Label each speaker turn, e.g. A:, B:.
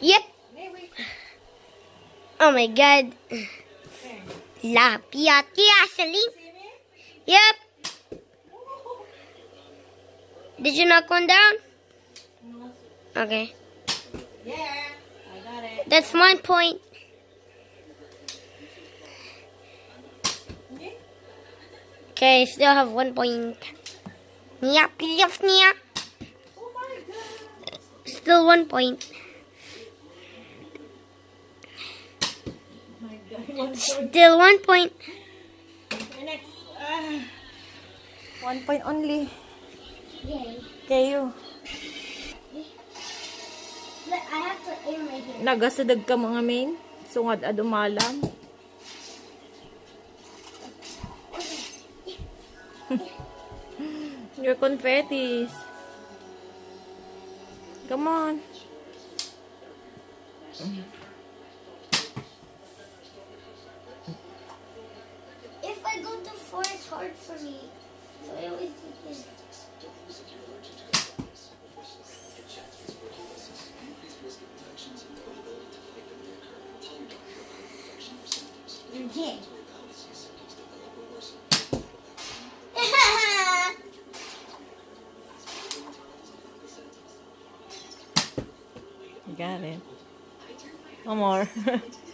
A: Yep. Oh my god. La Piatia Celine. Yep. Did you knock one down? Okay.
B: Yeah, I got it.
A: That's one point. Okay, still have one point. Yep, yep. Still one point. Still one point.
B: One point only. Okay,
A: you. I have to aim Kayo.
B: Nagasadag ka mga main. Sungad adumalan. Your confettis. Come on.
A: Mm -hmm. Hard for me. So I always do this.
B: Got it. One more.